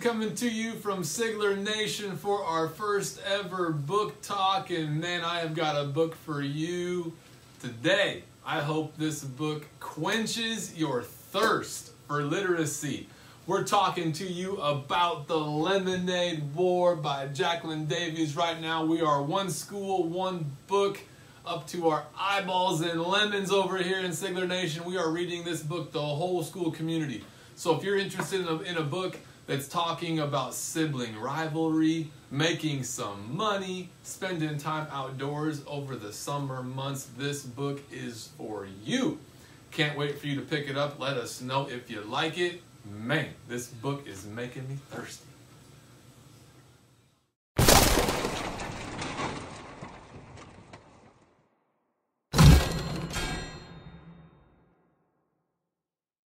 coming to you from Sigler Nation for our first ever book talk. And man, I have got a book for you today. I hope this book quenches your thirst for literacy. We're talking to you about The Lemonade War by Jacqueline Davies. Right now, we are one school, one book, up to our eyeballs and lemons over here in Sigler Nation. We are reading this book, the whole school community. So if you're interested in a, in a book that's talking about sibling rivalry, making some money, spending time outdoors over the summer months, this book is for you. Can't wait for you to pick it up. Let us know if you like it. Man, this book is making me thirsty.